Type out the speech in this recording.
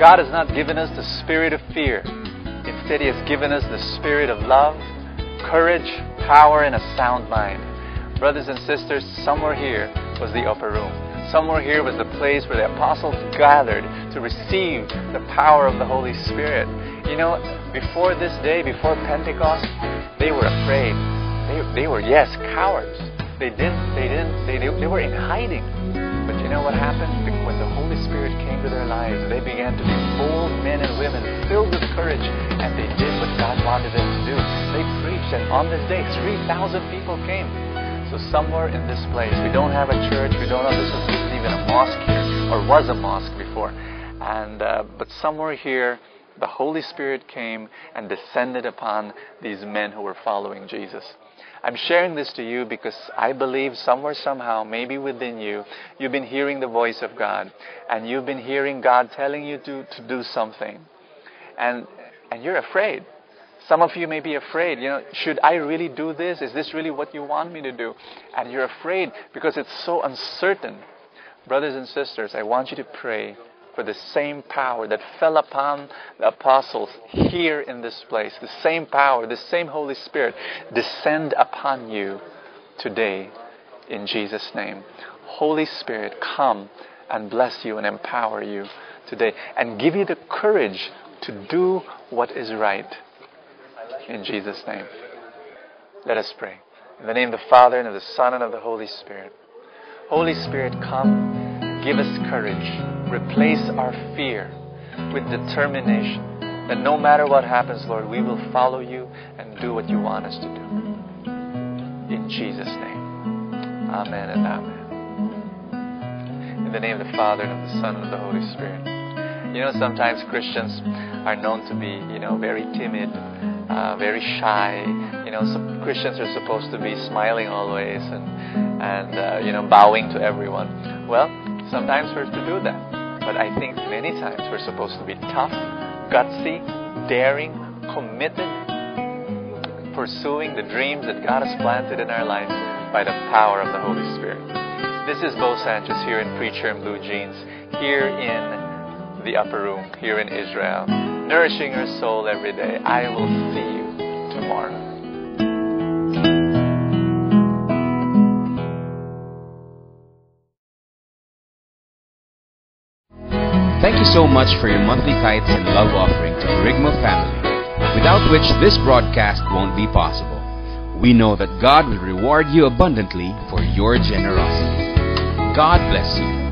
God has not given us the spirit of fear. Instead, He has given us the spirit of love, courage, power, and a sound mind. Brothers and sisters, somewhere here was the upper room. Somewhere here was the place where the apostles gathered to receive the power of the Holy Spirit. You know, before this day, before Pentecost, they were afraid. They, they were, yes, cowards. They didn't, they didn't, they, they were in hiding. You know what happened? When the Holy Spirit came to their lives, they began to be bold men and women filled with courage, and they did what God wanted them to do. They preached, and on this day, 3,000 people came. So somewhere in this place, we don't have a church, we don't have this isn't even a mosque here, or was a mosque before. And uh, but somewhere here, the Holy Spirit came and descended upon these men who were following Jesus. I'm sharing this to you because I believe somewhere, somehow, maybe within you, you've been hearing the voice of God and you've been hearing God telling you to, to do something. And, and you're afraid. Some of you may be afraid, you know, should I really do this? Is this really what you want me to do? And you're afraid because it's so uncertain. Brothers and sisters, I want you to pray for the same power that fell upon the apostles here in this place. The same power, the same Holy Spirit descend upon you today in Jesus' name. Holy Spirit, come and bless you and empower you today and give you the courage to do what is right. In Jesus' name. Let us pray. In the name of the Father, and of the Son, and of the Holy Spirit. Holy Spirit, come, give us courage replace our fear with determination that no matter what happens, Lord, we will follow you and do what you want us to do. In Jesus' name. Amen and amen. In the name of the Father, and of the Son, and of the Holy Spirit. You know, sometimes Christians are known to be, you know, very timid, uh, very shy. You know, some Christians are supposed to be smiling always and, and uh, you know, bowing to everyone. Well, sometimes we're to do that. But I think many times we're supposed to be tough, gutsy, daring, committed, pursuing the dreams that God has planted in our lives by the power of the Holy Spirit. This is Bo Sanchez here in Preacher in Blue Jeans, here in the upper room, here in Israel, nourishing your soul every day. I will see you you so much for your monthly tithes and love offering to Kerygma family, without which this broadcast won't be possible. We know that God will reward you abundantly for your generosity. God bless you.